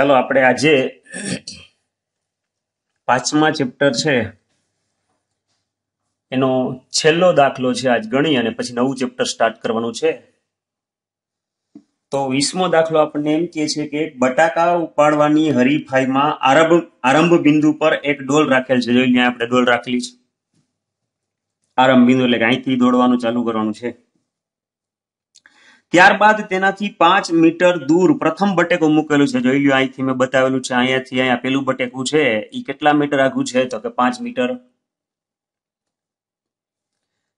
ચાલો આપણે આજે પાંચમા ચેપ્ટર છે. એનો છેલ્લો દાખલો છે આજ ગણી અને પછી નવું ચેપ્ટર સ્ટાર્ટ કરવાનું છે. તો વીસમો દાખલો આપણને એમ કહે છે કે બટાકા ઉપાડવાની હરીફાઈમાં આરંભ આરંભ બિંદુ પર એક ડોલ રાખેલ છે. જોઈ આપણે ડોલ રાખેલી છે. આરંભ બિંદુ એટલે કે અહીંથી દોડવાનું ચાલુ કરવાનું છે. ત્યારબાદ તેનાથી પાંચ મીટર દૂર પ્રથમ બટેકો મૂકેલું છે. જોઈ લ્યો, અહીંથી મેં બતાવેલું છે. અહીંયાથી અહીંયા પેલું બટેકું છે. એ કેટલા મીટર આઘું છે? તો કે પાંચ મીટર.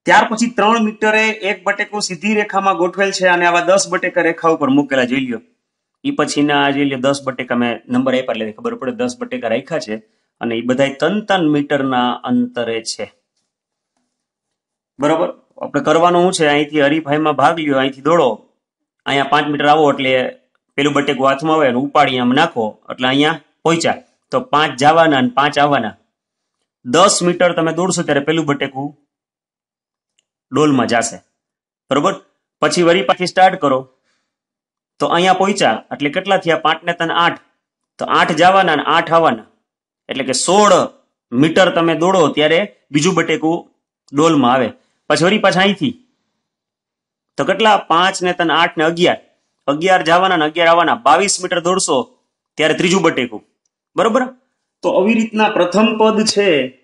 ત્યાર પછી ત્રણ મીટરે એક બટેકો સીધી રેખામાં ગોઠવેલ છે અને આવા દસ બટેકા રેખા ઉપર મૂકેલા. જોઈ લ્યો. એ પછીના જોઈ લે દસ બટેકા મેં નંબર આપ્યા એટલે ખબર પડે દસ બટેકા રાખ્યા છે અને એ બધા તન તન મીટરના અંતરે છે. બરોબર? આપણે કરવાનું શું છે? અહીંથી હરીફાઈમાં ભાગ લ્યો, અહીંથી દોડો. અહીંયા પાંચ મીટર આવો એટલે પેલું બટેકું હાથમાં આવે અને ઉપાડી આમ નાખો. એટલે અહીંયા પહોંચ્યા. તો પાંચ જવાના અને પાંચ આવવાના. દસ મીટર તમે દોડશો ત્યારે પેલું બટેકું ડોલમાં જશે. બરોબર? પછી વરી પાછી સ્ટાર્ટ કરો. તો અહીંયા પહોંચ્યા. એટલે કેટલા થયા? પાંચ ને તને આઠ. તો આઠ જવાના અને આઠ આવવાના. એટલે કે સોળ મીટર તમે દોડો ત્યારે બીજું બટેકું ડોલમાં આવે. પછી વળી પાછા અહીંથી. તો કેટલા? પાંચ ને તને આઠ ને અગિયાર. અગિયાર જવાના ને અગિયાર આવવાના. બાવીસ મીટર દોડશો, ત્યારે ત્રીજું બટેકું બરોબર? તો આવી રીતના પ્રથમ પદ છે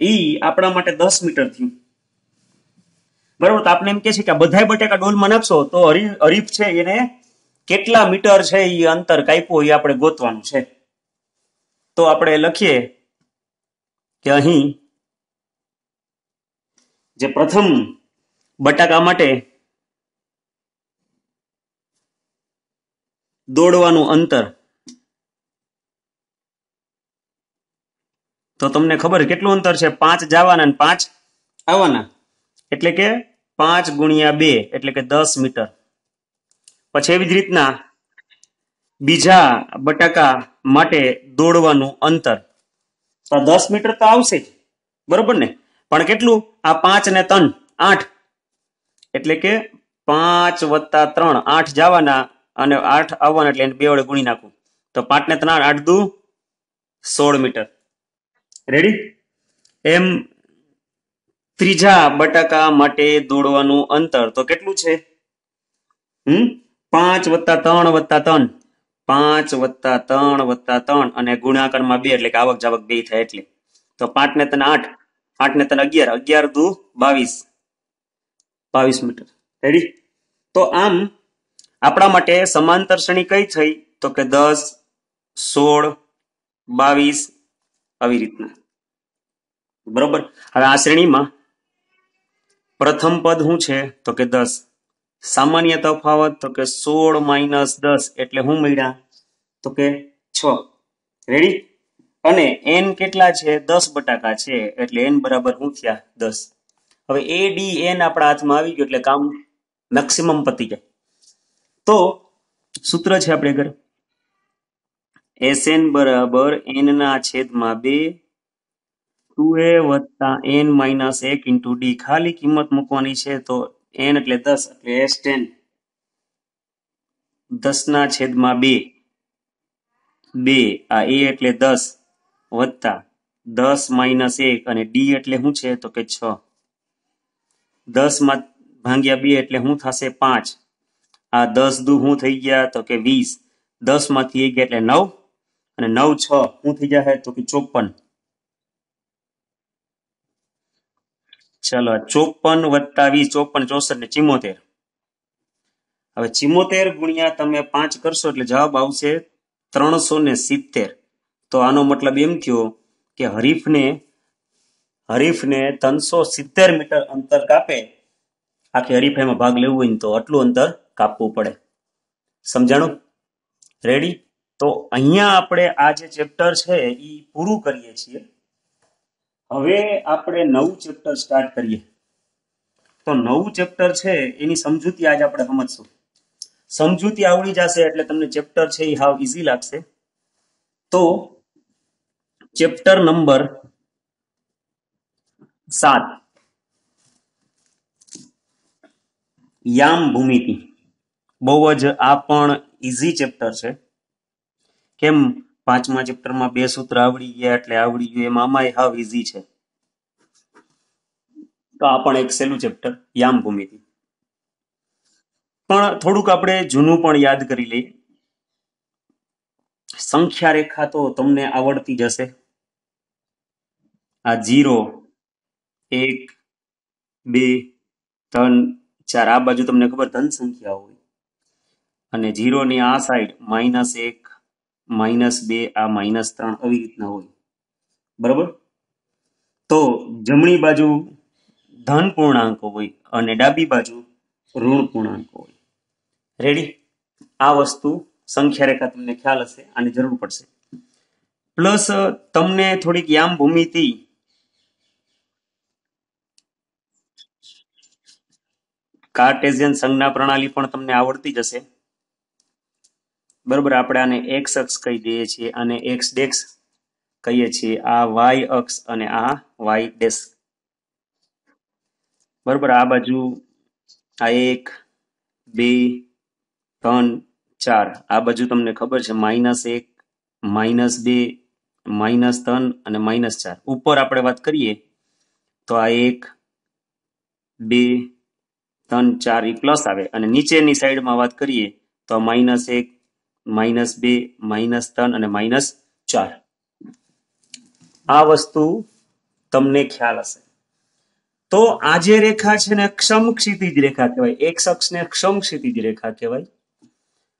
ઈ આપણા માટે દસ મીટર થયું. બરોબર? તો આપણે એમ કે છે કે બધા બટેકા ડોલમાં નાખશો, તો હરી- હરીફ છે એને કેટલા મીટર છે એ અંતર કાપ્યું એ આપણે ગોતવાનું છે. તો આપણે લખીએ કે અહીં જે પ્રથમ બટાકા માટે દોડવાનું અંતર. તો તમને ખબર કેટલું અંતર છે? પાંચ જવાના અને પાંચ આવવાના. એટલે કે પાંચ ગુણ્યા બે, એટલે કે દસ મીટર. પછી એવી જ રીતના બીજા બટાકા માટે દોડવાનું અંતર. તો દસ મીટર તો આવશે જ. બરોબર ને? પણ કેટલું? આ પાંચ ને ત્રણ, આઠ. એટલે કે પાંચ વત્તા ત્રણ, આઠ જવાના અને આઠ આવવાના એટલે એને બે વડે ગુણી નાખું. તો પાંચ ને ત્રણ, આઠ દુ સોળ મીટર. રેડી એમ ત્રીજા બટાકા માટે દોડવાનું અંતર તો કેટલું છે? હમ? પાંચ વત્તા ત્રણ વત્તા ત્રણ. પાંચ વત્તા ત્રણ વત્તા ત્રણ અને ગુણાકારમાં બે, એટલે કે આવક જાવક બે થાય એટલે. તો પાંચ ને તને આઠ. આઠ ને તને અગિયાર અગિયાર દુ બાવીસ. બાવીસ મીટર. રેડી તો આમ આપણા માટે સમાંતર શ્રેણી કઈ થઈ? તો કે દસ, સોળ, બાવીસ, આવી રીતના. બરોબર? હવે આ શ્રેણીમાં પ્રથમ પદ શું છે? તો કે દસ. સામાન્ય તફાવત તો કે સોળ માઇનસ દસ એટલે શું મળ્યા? તો કે છ. રેડી અને એન કેટલા છે? દસ બટાકા છે. એટલે એન બરાબર શું થયા? દસ. હવે એ ડી એન આપણા હાથમાં આવી ગયું એટલે કામ મેક્સિમમ પતી જાય. તો સૂત્ર છે આપણે આગળ. એસ એન બરાબર એન ના છેદમાં બે. ટુ એ વત્તા એન માઇનસ એક ઇન્ટુ ડી ખાલી કિંમત મૂકવાની છે તો એન એટલે દસ, એટલે એસ ટેન. દસ ના છેદમાં બે. બે. આ એ એટલે દસ. વત્તા દસ માઇનસ એક અને ડી એટલે શું છે? તો કે છ. દસમાં ભાંગ્યા બે એટલે શું થશે? પાંચ. આ દસ દુ શું થઈ ગયા? તો કે વીસ. દસમાંથી એક એટલે નવ અને નવ છ શું થઈ જશે તો કે ચોપન. ચલો ચોપન વત્તા વીસ, ચોપન, ચોસઠ ને ચિમોતેર. હવે ચિમોતેર ગુણ્યા તમે પાંચ કરશો એટલે જવાબ આવશે ત્રણસો ને સિત્તેર. તો આનો મતલબ એમ થયો કે હરીફને હરીફને ત્રણસો સિત્તેર મીટર અંતર કાપે. આખી હરીફાઈમાં ભાગ લેવું હોય ને તો આટલું અંતર કાપવું પડે. સમજાણું? રેડી તો અહીંયા આપણે આ જે ચેપ્ટર છે એ પૂરું કરીએ છીએ. હવે આપણે નવું ચેપ્ટર સ્ટાર્ટ કરીએ. તો નવું ચેપ્ટર છે એની સમજૂતી આજે આપણે સમજશું. સમજૂતી આવડી જશે એટલે તમને ચેપ્ટર છે એ હાવ ઇઝી લાગશે. તો ચેપ્ટર નંબર સાત યામ ભૂમિતિ બહુ જ આ પણ ઇઝી ચેપ્ટર છે। કેમ? પાંચમા ચેપ્ટરમાં બે સૂત્ર આવડી ગયા એટલે આવડી ગયું. એમ આમાં હાવ ઈઝી છે. તો આ પણ એક સહેલું ચેપ્ટર યામ ભૂમિતિ. પણ થોડુંક આપણે જૂનું પણ યાદ કરી લઈએ. સંખ્યા રેખા તો તમને આવડતી જશે આ જીરો, એક, બે, ત્રણ, ચાર, આ બાજુ તમને ખબર ધન સંખ્યા હોય. અને જીરોની આ સાઈડ માઇનસ એક, માઇનસ બે, આ માઇનસ ત્રણ આવી રીતના હોય. બરોબર? તો જમણી બાજુ ધન પૂર્ણાંકો હોય અને ડાબી બાજુ ઋણ પૂર્ણાંકો હોય. રેડી આ વસ્તુ સંખ્યા રેખા તમને ખ્યાલ હશે, આની જરૂર પડશે. પ્લસ તમને થોડીક યામ ભૂમિતિ કાર્ટેઝિયન સંજ્ઞા પ્રણાલી પણ તમને આવડતી જશે બરોબર, આપણે આને એક્સ અક્ષ કહી દઈએ છીએ અને એક્સ ડેક્સ કહીએ છીએ. આ વાય અક્ષ અને આ વાય ડેસ બરોબર, આ બાજુ આ એક, બે, ત્રણ, ચાર. આ બાજુ તમને ખબર છે માઇનસ એક માઇનસ બે માઇનસ ત્રણ અને માઇનસ ચાર. ઉપર આપણે વાત કરીએ તો આ એક, બે ત્રણ ચાર એ પ્લસ આવે. અને નીચેની સાઈડમાં વાત કરીએ, તો માઇનસ એક માઇનસ બે માઇનસ ત્રણ અને માઇનસ ચાર. આ વસ્તુ તમને ખ્યાલ હશે. તો આ જે રેખા છે ને ક્ષમ ક્ષિતિજ રેખા કહેવાય. એક્સ અક્ષને ક્ષમ ક્ષિતિજ રેખા કહેવાય.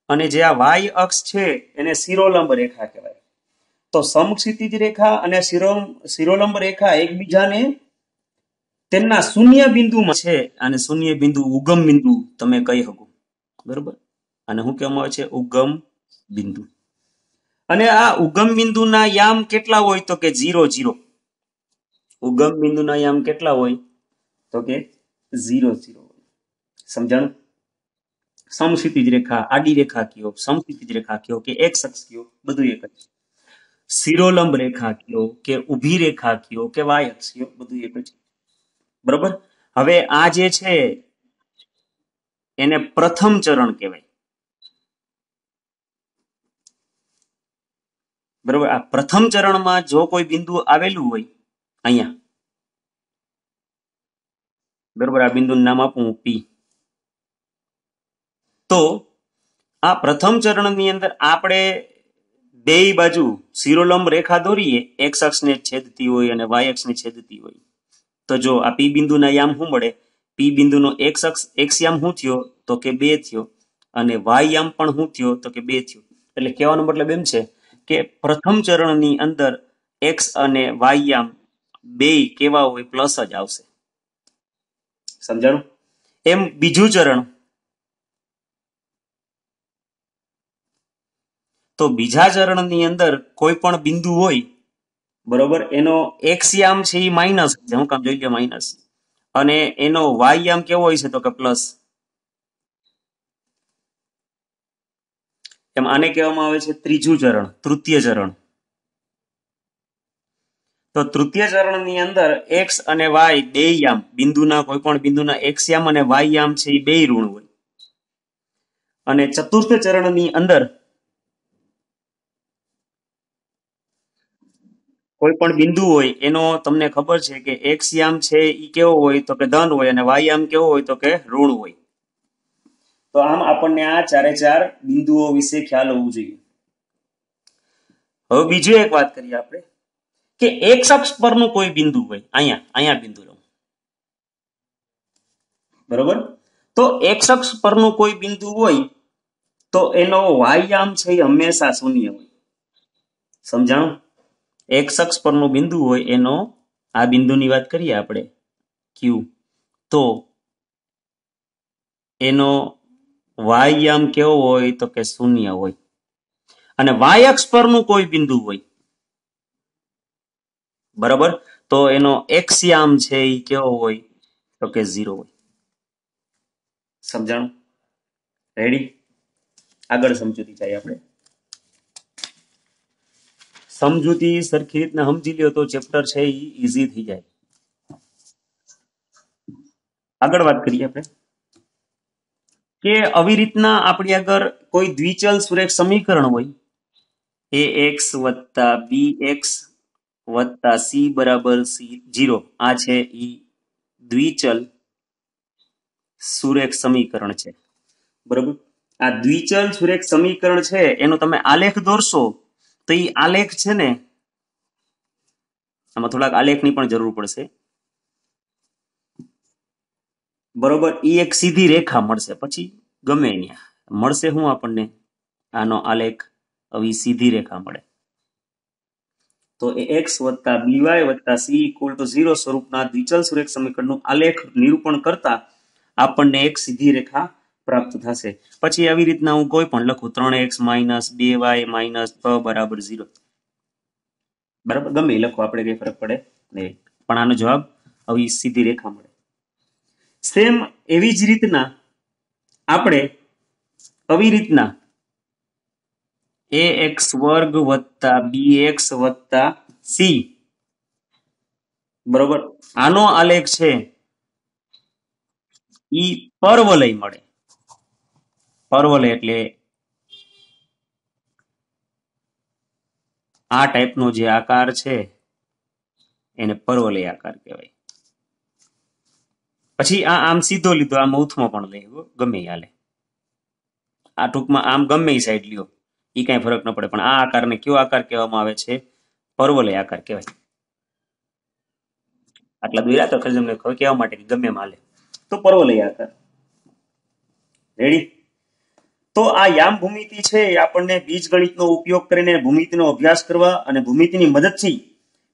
અને જે આ વાય અક્ષ છે, એને શિરોલંબ રેખા કહેવાય. તો સમક્ષિતિજ રેખા અને શિરો શિરોલંબ રેખા એકબીજાને તેમના શૂન્ય બિંદુમાં છે અને શૂન્ય બિંદુ ઉગમ બિંદુ તમે કહી શકો. બરોબર? અને શું કહેવામાં આવે છે? ઉગમ બિંદુ. અને આ ઉગમ બિંદુના યામ કેટલા હોય તો કે ઝીરો ઝીરો. ઉગમ બિંદુના યામ કેટલા હોય તો કે ઝીરો ઝીરો સમજાણું? સમક્ષિતિજ રેખા, આડી રેખા કયો સમક્ષિતિજ રેખા કયો કે એક શખ્સ કયો? બધું એક જ. શિરોલંબ રેખા કયો કે ઊભી રેખા કયો કે વાય અક્ષ કયો? બધું એક જ. બરોબર? હવે આ જે છે, એને પ્રથમ ચરણ કહેવાય. બરોબર? આ પ્રથમ ચરણમાં જો કોઈ બિંદુ આવેલું હોય, અહીંયા. બરોબર? આ બિંદુનું નામ આપું પી તો આ પ્રથમ ચરણની અંદર આપણે બે બાજુ શિરોલંબ રેખા દોરીએ એક્સ અક્ષને છેદતી હોય અને વાય અક્ષને છેદતી હોય. તો જો આ પી બિંદુના યામ શું મળે? પી બિંદુનો એક્સ અક્ષ એક્સ યામ શું થયો? તો કે બે થયો. અને વાય યામ પણ શું થયો? તો કે બે થયો. એટલે કહેવાનો મતલબ એમ છે કે પ્રથમ ચરણની અંદર એક્સ અને વાય યામ બે કેવા હોય પ્લસ જ આવશે. સમજાણું? એમ બીજું ચરણ. તો બીજા ચરણની અંદર કોઈ પણ બિંદુ હોય બરોબર? એનો એક્સ છે એ માઇનસ છે. હું કામ જોઈ લે માઇનસ અને એનો વાય કેવો હોય છે? તો કે પ્લસ એમ આને કહેવામાં આવે છે ત્રીજું ચરણ, તૃતીય ચરણ. તો તૃતીય ચરણની અંદર એક્સ અને વાય બે યામ. બિંદુના કોઈ પણ બિંદુના એક્સ યામ અને વાય યામ છે એ બે ઋણ હોય. અને ચતુર્થ ચરણની અંદર કોઈ પણ બિંદુ હોય એનો તમને ખબર છે કે એક્સ યામ છે એ કેવો હોય તો કે ધન હોય અને વાય યામ કેવો હોય તો કે ઋણ હોય. તો આમ આપણને આ ચારે ચાર બિંદુઓ વિશે ખ્યાલ હોવું જોઈએ. હવે બીજું એક વાત કરીએ આપણે કે એક અક્ષ પરનું કોઈ બિંદુ હોય, અહીંયા અહીંયા બિંદુ લઉં બરોબર? તો એક અક્ષ પરનું કોઈ બિંદુ હોય તો એનો વાયામ છે હંમેશા શૂન્ય હોય. સમજાણું? એક અક્ષ પરનું બિંદુ હોય એનો આ બિંદુની વાત કરીએ આપણે. ક્યુ તો એનો વાયામ કેવો હોય તો કે શૂન્ય હોય. અને વાય અક્ષ પરનું કોઈ બિંદુ હોય. બરાબર? તો એનો એક્સયામ છે એ કેવો હોય તો કે ઝીરો હોય. સમજાણું? રેડી આગળ સમજૂતી જાય આપણે. સમજૂતી સરખી રીતના સમજી લ્યો તો ચેપ્ટર છે એ ઈઝી થઈ જાય. આગળ વાત કરીએ આપણે. કે આવી રીતના આપણી આગળ કોઈ દ્વિચલ સુરેખ સમીકરણ હોય, એ એક્સ વત્તા બી એક્સ વત્તા સી બરાબર સી જીરો આ છે ઈ દ્વિચલ સુરેખ સમીકરણ છે. બરોબર? આ દ્વિચલ સુરેખ સમીકરણ છે, એનો તમે આલેખ દોરશો તો એ આલેખ છે ને, આમાં થોડાક આલેખની પણ જરૂર પડશે. બરોબર એ એક સીધી રેખા મળશે. પછી ગમે મળશે હું આપણને? આનો આલેખ આવી સીધી રેખા મળે. તો એ એક્સ વત્તા બીવાય વત્તા સી ઇક્વલ ટુ ઝીરો સ્વરૂપના દ્વિચલ સુરેખ સમીકરણનું આલેખ નિરૂપણ કરતા આપણને એક સીધી રેખા પ્રાપ્ત થશે. પછી આવી રીતના હું કોઈ પણ લખું, ત્રણ એક્સ માઇનસ બે વાય માઇનસ છ બરાબર ઝીરો. બરાબર? ગમે લખો, આપણે કઈ ફરક પડે નહીં. પણ આનો જવાબ આવી સીધી રેખા મળે. સેમ એવી જ રીતના આપણે આવી રીતના એ એક્સ વર્ગ વત્તા બી એક્સ વત્તા સી બરોબર? આનો આલેખ છે ઈ પર્વલય મળે. પર્વલય એટલે આ ટાઈપનો જે આકાર છે, એને પરવલય આકાર કહેવાય. પછી આ આમ સીધો લીધો, આમ ઉથમાં પણ લઈ ગમે હાલે. આ ટૂંકમાં આમ ગમે સાઈડ લ્યો એ કાંઈ ફરક ન પડે, પણ આ આકારને કયો આકાર કહેવામાં આવે છે? પર્વલય આકાર કહેવાય. આટલા દોર્યા તો ખાલી કહેવા માટે ગમે માલે તો પર્વલય આકાર. રેડી તો આ યામ ભૂમિતિ છે એ આપણને બીજગણિતનો ઉપયોગ કરીને ભૂમિતિનો અભ્યાસ કરવા અને ભૂમિતિની મદદથી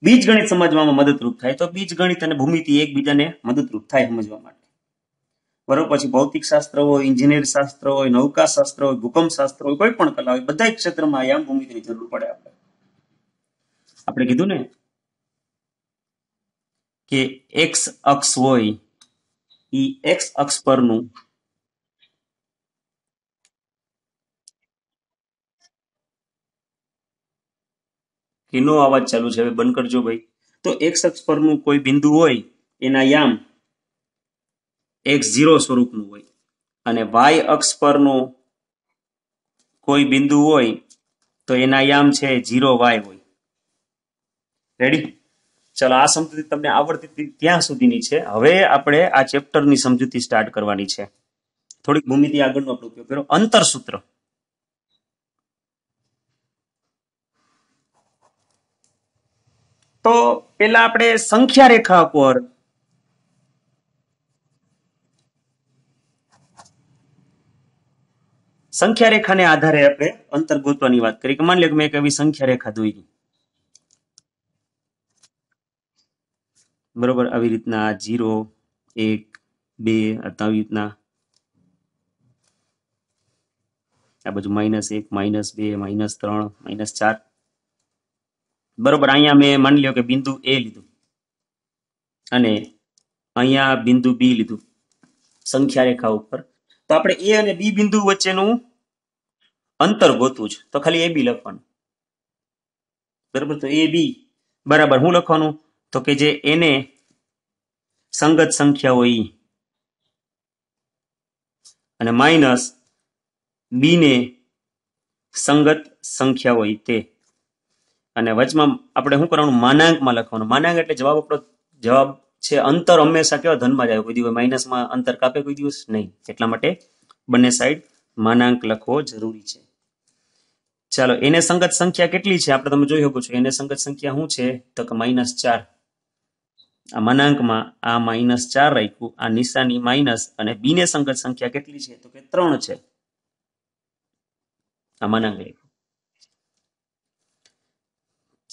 બીજગણિત સમજવામાં મદદરૂપ થાય. તો બીજગણિત અને ભૂમિતિ એકબીજાને મદદરૂપ થાય સમજવા માટે. બરોબર, પછી ભૌતિક શાસ્ત્ર હોય ઇન્જિનિયર શાસ્ત્ર હોય, નૌકા શાસ્ત્ર હોય, ભૂકંપ શાસ્ત્ર હોય, કોઈ પણ કલા હોય બધા ક્ષેત્રમાં યામ ભૂમિતિની જરૂર પડે આપણે. આપણે કીધું ને કે એક્સ અક્ષ હોય, ઈ એક્સ અક્ષ પરનું કેનો અવાજ ચાલુ છે, હવે બંધ કરજો ભાઈ. તો એક્સ અક્ષ પરનું કોઈ બિંદુ હોય, એના યામ એક્સ ઝીરો સ્વરૂપનું હોય. અને વાય અક્ષ પરનું કોઈ બિંદુ હોય, તો એના યામ છે ઝીરો વાય હોય. રેડી ચલો, આ સમજૂતી તમને આવડતી ત્યાં સુધીની છે. હવે આપણે આ ચેપ્ટરની સમજૂતી સ્ટાર્ટ કરવાની છે. થોડીક ભૂમિતિ આગળનો આપણે ઉપયોગ કર્યો. અંતરસૂત્ર. તો પેલા આપણે સંખ્યા રેખા પર સંખ્યા રેખાને આધારે આપણે અંતર ગોતવાની વાત કરી. કે માની લે કે મેં એક એવી સંખ્યા રેખા દોરી. બરોબર? આવી રીતના જીરો, એક, બે આવી રીતના. આ બાજુ માઇનસ એક, માઇનસ બે, માઇનસ ત્રણ, માઇનસ ચાર. બરોબર, અહીંયા મેં માની લ્યો કે બિંદુ એ લીધું. અને અહીંયા બિંદુ બી લીધું સંખ્યા રેખા ઉપર. તો આપણે એ અને બી બિંદુ વચ્ચેનું અંતર ગોતવું છે. તો ખાલી એ બી લખવાનું. બરાબર? તો એ બી બરાબર હું લખવાનું? તો કે જે એને સંગત સંખ્યા હોય અને માઇનસ બી ને સંગત સંખ્યા હોય તે. અને વચમાં આપણે શું કરવાનું? માનાંકમાં લખવાનું. માનાંક એટલે જવાબ આપણો, જવાબ છે અંતર હંમેશા કેવા? ધનમાં જાય. કોઈ દિવસ માઇનસમાં અંતર કાપે, કોઈ દિવસ નહીં. એટલા માટે બંને સાઈડ માનાંક લખવો જરૂરી છે. ચાલો, એને સંગત સંખ્યા કેટલી છે? આપણે તમે જોઈ શકો છો. એને સંગત સંખ્યા શું છે? તો કે માઇનસ ચાર. આ માનાંકમાં આ માઇનસ ચાર રાખ્યું, આ નિશાની માઇનસ અને બીને સંગત સંખ્યા કેટલી છે? તો કે ત્રણ છે. આ માનાંક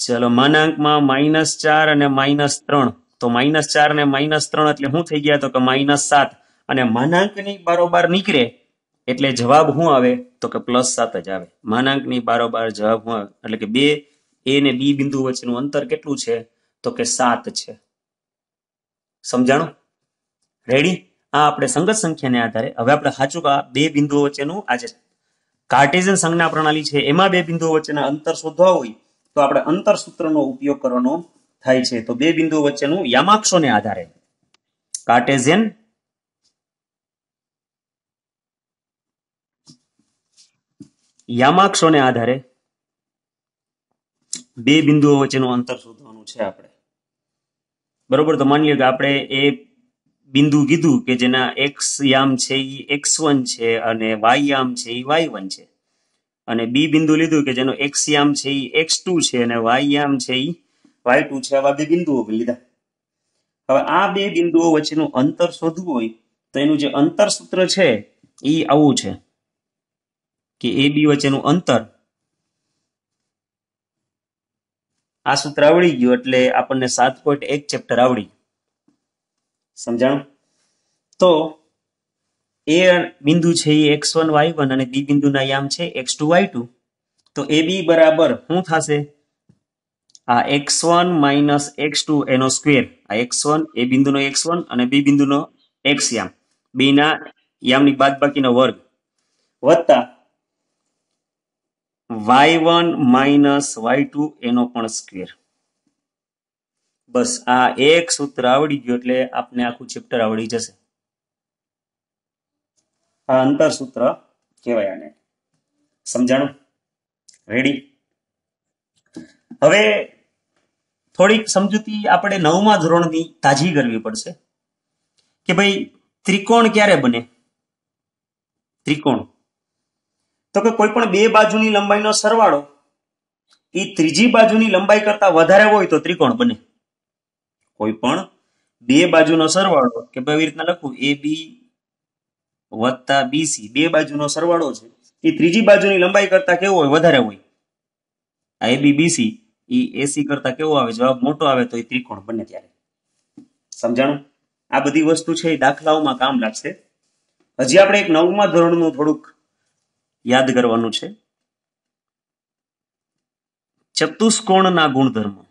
ચલો, માનાંકમાં માઇનસ ચાર અને માઇનસ ત્રણ. તો માઇનસ ચાર ને માઇનસ ત્રણ એટલે શું થઈ ગયા? તો કે માઇનસ સાત. અને માનાંકની બારોબાર નીકળે એટલે જવાબ શું આવે? તો કે પ્લસ સાત જ આવે. માનાંકની બારોબાર જવાબ શું આવે? એટલે કે બે એ ને બી બિંદુ વચ્ચેનું અંતર કેટલું છે? તો કે સાત છે. સમજાણું? રેડી આ આપણે સંગત સંખ્યાને આધારે હવે આપણે સાચું આ બે બિંદુઓ વચ્ચેનું આજે કાર્ટેઝિયન સંજ્ઞા પ્રણાલી છે. એમાં બે બિંદુઓ વચ્ચેના અંતર શોધવા હોય તો આપણે અંતર સૂત્રનો ઉપયોગ કરવાનો થાય છે. તો બે બિંદુઓ વચ્ચેનું યામાક્ષોને આધારે. કાર્ટેઝિયન યામાક્ષોને આધારે બે બિંદુઓ વચ્ચેનું અંતર શોધવાનું છે આપણે. બરોબર? તો માની લો કે આપણે એ બિંદુ કીધું કે જેના એક્સ યામ છે, એ એક્સ વન છે અને વાય યામ છે, એ વાય વન છે. અને બી બિંદુ લીધું કે જેનો એક્સ યામ છે એ એક્સ ટુ છે અને વાય યામ છે એ વાય ટુ છે. આવા બે બિંદુઓ લીધા. હવે આ બે બિંદુઓ વચ્ચેનું અંતર શોધવું હોય તો એનું જે અંતર સૂત્ર છે એ આવું છે કે એ બી વચ્ચેનું અંતર આ સૂત્ર આવડી ગયું એટલે આપણને સાત પોઈન્ટ એક ચેપ્ટર આવડી. સમજાણું? તો એ બિંદુ છે એ એક્સ વન, વાય વન અને બી બિંદુના યામ છે એક્સ ટુ, વાય ટુ. તો એ બી બરાબર શું થશે? આ X one minus X two એનો સ્ક્વેર. આ એક્સ વન, એ બિંદુનો એક્સ વન અને બી બિંદુનો એક્સ યામ. બેના યામની બાદબાકીનો વર્ગ. વત્તા Y one minus Y two એનો પણ સ્ક્વેર. બસ આ એક સૂત્ર આવડી ગયું એટલે આપને આખું ચેપ્ટર આવડી જશે. આ અંતર સૂત્ર કહેવાય આને. સમજાણું? રેડી હવે થોડીક સમજૂતી આપણે નવમા ધોરણની તાજી કરવી પડશે કે ભાઈ ત્રિકોણ ક્યારે બને? ત્રિકોણ. તો કે કોઈ પણ બે બાજુની લંબાઈનો સરવાળો એ ત્રીજી બાજુની લંબાઈ કરતા વધારે હોય તો ત્રિકોણ બને. કોઈ પણ બે બાજુનો સરવાળો કે ભાઈ એવી રીતના લખું એ બી વત્તા બીસી બે બાજુનો સરવાળો છે. એ ત્રીજી બાજુની લંબાઈ કરતા કેવો હોય? વધારે હોય. આ એબી બીસી એ એસી કરતા કેવો આવે? જવાબ મોટો આવે તો એ ત્રિકોણ બને ત્યારે. સમજાણું? આ બધી વસ્તુ છે એ દાખલાઓમાં કામ લાગશે. હજી આપણે એક નવમા ધોરણનું થોડુંક યાદ કરવાનું છે. ચતુષ્કોણના ગુણધર્મો.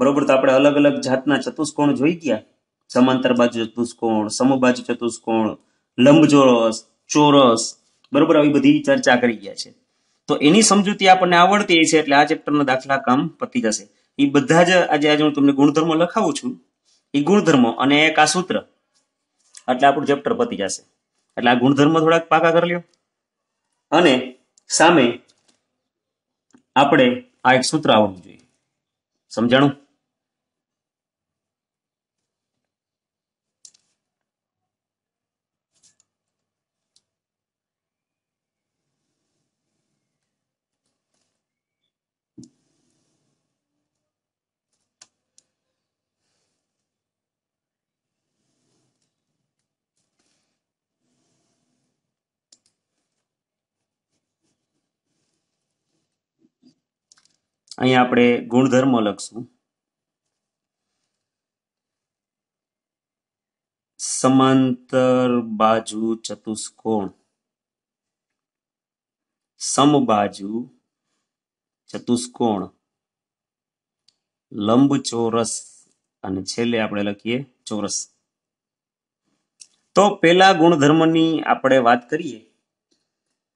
બરોબર, તો આપણે અલગ અલગ જાતના ચતુષ્કોણ જોઈ ગયા. સમાંતર બાજુ ચતુષ્કોણ સમબાજુ ચતુષ્કોણ, લંબચોરસ, ચોરસ, બરોબર, આવી બધી ચર્ચા કરી ગયા છે. તો એની સમજૂતી આપણને આવડતી છે એટલે આ ચેપ્ટરના દાખલા કામ પતી જશે. એ બધા જ આજે આજે હું તમને ગુણધર્મો લખાવું છું. એ ગુણધર્મો અને એક આ સૂત્ર. એટલે આપણું ચેપ્ટર પતી જશે. એટલે આ ગુણધર્મ થોડાક પાકા કરી લ્યો. અને સામે આપણે આ એક સૂત્ર આવડવું જોઈએ. સમજાણું? અહીંયા આપણે ગુણધર્મ લખશું. સમાંતર બાજુ ચતુષ્કોણ. સમબાજુ ચતુષ્કોણ. લંબ ચોરસ અને છેલ્લે આપણે લખીએ ચોરસ. તો પેલા ગુણધર્મની આપણે વાત કરીએ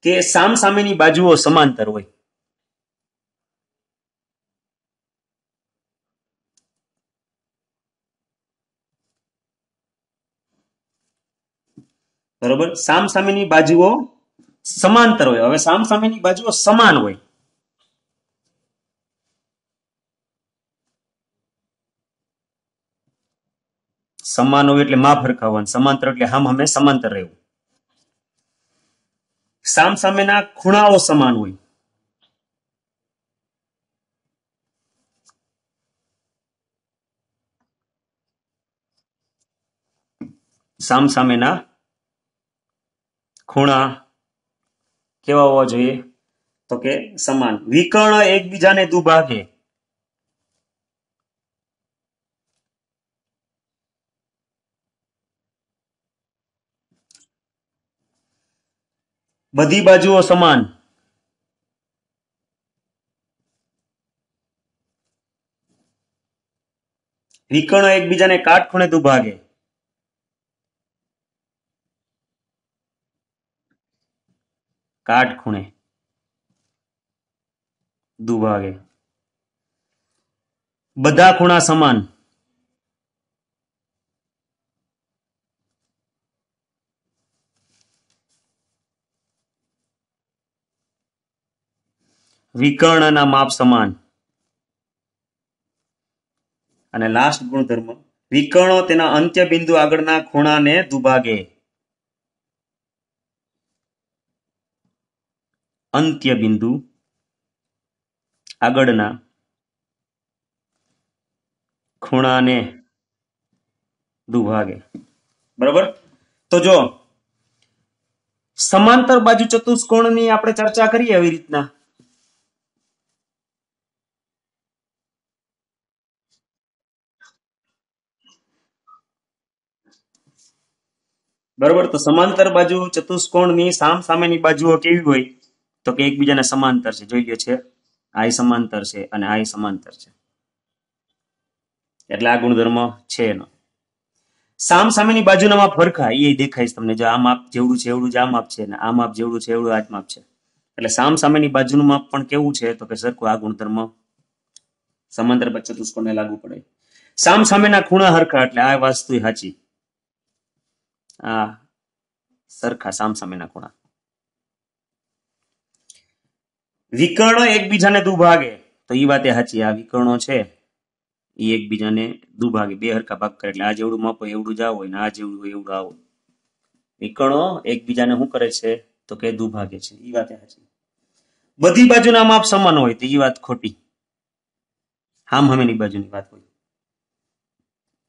કે સામ સામેની બાજુઓ સમાંતર હોય. બરોબર? સામ સામેની બાજુઓ સમાંતર હોય. હવે સામ સામેની બાજુઓ સમાન હોય. સમાન હોય એટલે માં હરખાવવાનું સમાંતર એટલે હમ હમે સમાંતર રહેવું. સામ સામેના ખૂણાઓ સમાન હોય. સામ સામેના ખૂણા કેવા હોવા જોઈએ? તો કે સમાન. વિકર્ણ એકબીજાને દુભાગે. બધી બાજુઓ સમાન. વિકર્ણ એકબીજાને કાટખૂણે દુભાગે. કાટખૂણે દુભાગે. બધા ખૂણા સમાન. વિકર્ણના માપ સમાન. અને લાસ્ટ ગુણધર્મ, વિકર્ણો તેના અંત્ય બિંદુ આગળના ખૂણાને દુભાગે. અંત્ય બિંદુ આગળના ખૂણાને દુભાગે. બરોબર? તો જો, સમાંતર બાજુ ચતુષ્કોણની આપણે ચર્ચા કરીએ આવી રીતના. બરોબર? તો સમાંતર બાજુ ચતુષ્કોણની સામ સામેની બાજુઓ કેવી હોય? તો કે એકબીજાને સમાંતર છે. જોઈ લે છે. આ સમાંતર છે અને આ સમાંતર છે. એટલે આ ગુણધર્મ છે એનો. સામ સામેની બાજુના ફરખા એ દેખાય છે તમને. જો આ માપ જેવડું છે એવડું જ આ માપ છે અને આ માપ જેવડું છે એવડું આ જ માપ છે. એટલે સામ સામેની બાજુનું માપ પણ કેવું છે? તો કે સરખું આ ગુણધર્મ સમાંતર બાજુ ચતુષ્કોણને લાગુ પડે. સામ સામેના ખૂણા હરખા, એટલે આ વાસ્તુ સાચી. આ સરખા સામ સામેના ખૂણા. વિકર્ણો એકબીજાને દુભાગે. તો એ વાતે સાચી આ વિકર્ણો છે એ એકબીજાને દુભાગે. બે હરખા ભાગ કરે. એટલે આ જેવડું માપો એવડું જાવ હોય ને આ જેવડું હોય, એવડું આવો. વિકર્ણો એકબીજાને શું કરે છે? તો કે દુભાગે છે. એ વાતે સાચી બધી બાજુના માપ સમાન હોય. તો એ વાત ખોટી. હામ હમેની બાજુની વાત હોય.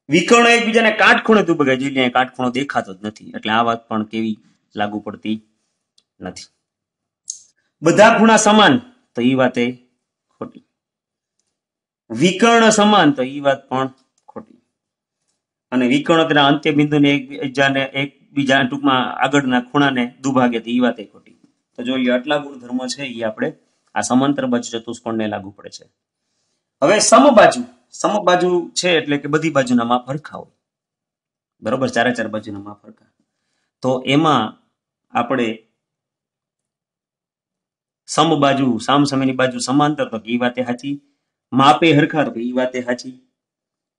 વિકર્ણો એકબીજાને કાટખૂણે દુભાગે. જોઈએ અહીંયા કાટખૂણો દેખાતો જ નથી. એટલે આ વાત પણ કેવી લાગુ પડતી નથી. બધા ખૂણા સમાન, તો એ વાતે ખોટી. વિકર્ણ સમાન, તો એ વાત પણ ખોટી. અને વિકર્ણ તેના અંત્ય બિંદુને એકબીજાને એકબીજા ટૂંકમાં આગળના ખૂણાને દુભાગે, તો એ વાતે ખોટી. તો જોઈએ આટલા ગુણધર્મ છે એ આપણે આ સમાંતર બાજુ ચતુષ્કોણને લાગુ પડે છે. હવે સમબાજુ. સમબાજુ છે એટલે કે બધી બાજુના માપ હરખા હોય. બરોબર? ચારે ચાર બાજુના માપ હરખા તો એમાં આપણે સમબાજુ સામ સામેની બાજુ સમાંતર, તો એ વાતે સાચી માપે હરખા, તો એ વાતે સાચી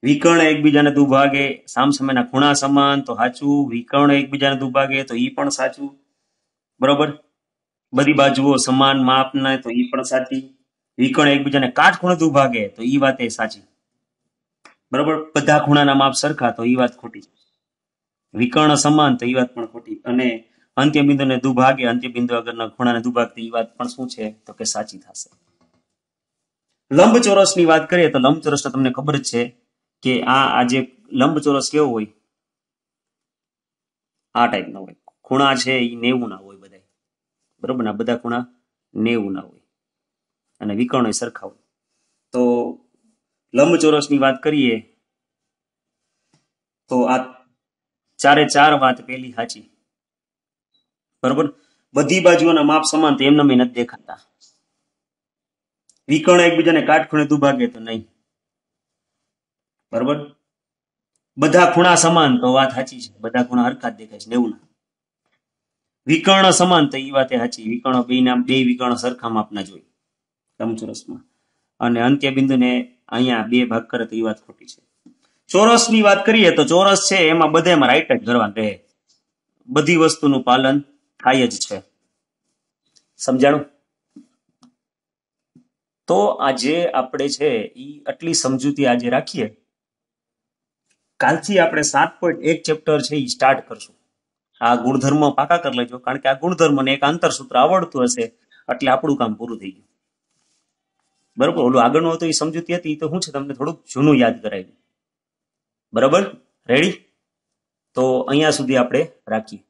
વિકર્ણ એકબીજાને દુભાગે સામ સામેના ખૂણા સમાન, તો સાચું વિકર્ણ એકબીજાને દુભાગે તો એ પણ સાચું. બરોબર? બધી બાજુઓ સમાન માપના તો એ પણ સાચી. વિકર્ણ એકબીજાને કાટખૂણે દુભાગે તો એ વાતે સાચી. બરોબર? બધા ખૂણાના માપ સરખા, તો એ વાત ખોટી વિકર્ણ સમાન, તો એ વાત પણ ખોટી. અને અંત્ય બિંદુને દુભાગે, અંત્ય બિંદુ આગળના ખૂણાને દુભાગતી વાત પણ શું છે? તો કે સાચી થશે. લંબચોરસની વાત કરીએ તો લંબચોરસ તમને ખબર છે કે આ આ જે લંબચોરસ કેવો હોય? આ ટાઈપનો હોય. ખૂણા છે એ નેવું ના હોય બધા બરોબર આ બધા ખૂણા નેવું ના હોય. અને વિકર્ણો સરખા હોય. તો લંબચોરસની વાત કરીએ તો આ ચારે ચાર વાત પેલી સાચી. બરોબર? બધી બાજુઓના માપ સમાન તો એમને નથી દેખાતા. વિકર્ણ એકબીજાને કાટખૂણે દુભાગે તો નહીં. બરોબર? બધા ખૂણા સમાન તો વાત સાચી છે. બધા ખૂણા હરખા દેખાય છે નેવું ના. વિકર્ણ સમાન તો એ વાતે સાચી. વિકર્ણ બે ના બે વિકર્ણ સરખા માપના જોઈ લંબચોરસમાં અને અંત્ય બિંદુને અહીંયા બે ભાગ કરે તો એ વાત ખોટી છે. ચોરસની વાત કરીએ તો ચોરસ છે, એમાં બધામાં રાઈટ જ કરવાનું રહે. બધી વસ્તુનું પાલન થાય જ છે. સમજાણું? તો આજે આપણે છે એ આટલી સમજૂતી આજે રાખીએ. કાલથી આપણે સાત પોઈન્ટ એક ચેપ્ટર છે એ સ્ટાર્ટ કરશું. આ ગુણધર્મ પાકા કરી લેજો, કારણ કે આ ગુણધર્મ ને એક આંતરસૂત્ર આવડતું હશે, એટલે આપણું કામ પૂરું થઈ ગયું. બરોબર? ઓલું આગળનું હતું એ સમજૂતી હતી તો શું છે તમને થોડુંક જૂનું યાદ કરાવ્યું બરાબર? રેડી તો અહીંયા સુધી આપણે રાખીએ.